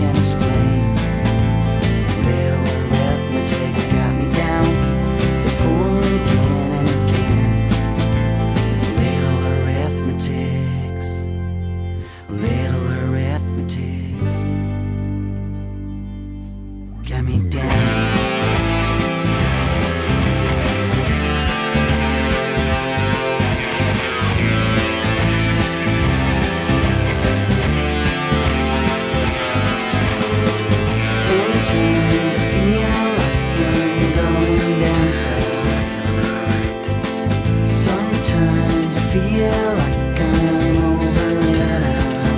can explain. Feel like I'm over and out.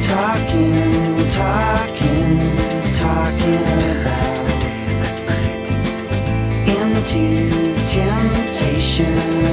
Talking, talking, talking about into temptation.